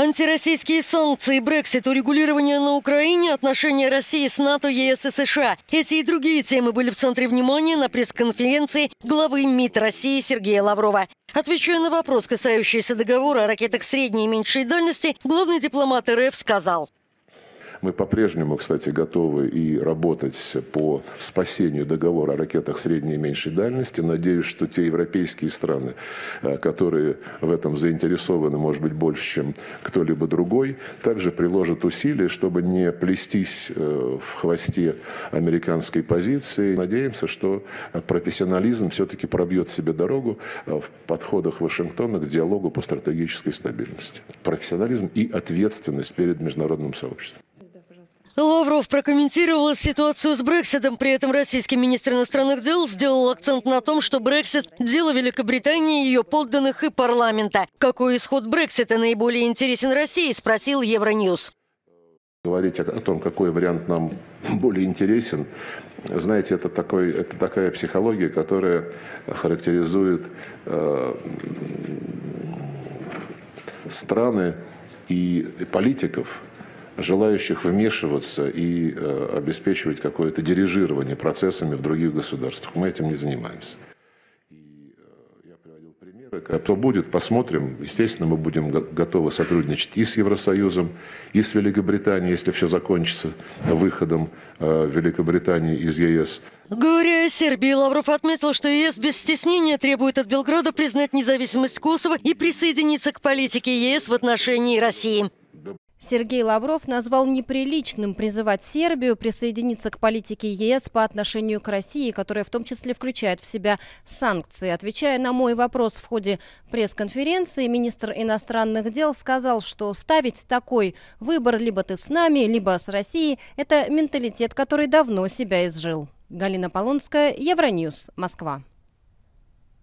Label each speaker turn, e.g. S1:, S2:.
S1: Антироссийские санкции, Брексит, урегулирование на Украине, отношения России с НАТО, ЕС и США. Эти и другие темы были в центре внимания на пресс-конференции главы МИД России Сергея Лаврова. Отвечая на вопрос, касающийся договора о ракетах средней и меньшей дальности, главный дипломат РФ сказал –
S2: мы по-прежнему, кстати, готовы и работать по спасению договора о ракетах средней и меньшей дальности. Надеюсь, что те европейские страны, э, которые в этом заинтересованы, может быть, больше, чем кто-либо другой, также приложат усилия, чтобы не плестись э, в хвосте американской позиции. Надеемся, что профессионализм все-таки пробьет себе дорогу э, в подходах Вашингтона к диалогу по стратегической стабильности. Профессионализм и ответственность перед международным сообществом.
S1: Лавров прокомментировал ситуацию с Брекситом. При этом российский министр иностранных дел сделал акцент на том, что Брексит – дело Великобритании, ее подданных и парламента. Какой исход Брексита наиболее интересен России, спросил Евроньюз.
S2: Говорить о том, какой вариант нам более интересен, знаете, это, такой, это такая психология, которая характеризует э, страны и политиков, желающих вмешиваться и э, обеспечивать какое-то дирижирование процессами в других государствах. Мы этим не занимаемся. И э, я приводил примеры. Кто будет, посмотрим. Естественно, мы будем готовы сотрудничать и с Евросоюзом, и с Великобританией, если все закончится выходом э, Великобритании из ЕС.
S1: Говоря о Сербии, Лавров отметил, что ЕС без стеснения требует от Белграда признать независимость Косово и присоединиться к политике ЕС в отношении России.
S3: Сергей Лавров назвал неприличным призывать Сербию присоединиться к политике ЕС по отношению к России, которая в том числе включает в себя санкции. Отвечая на мой вопрос в ходе пресс-конференции, министр иностранных дел сказал, что ставить такой выбор либо ты с нами, либо с Россией – это менталитет, который давно себя изжил. Галина Полонская, Евроньюз, Москва.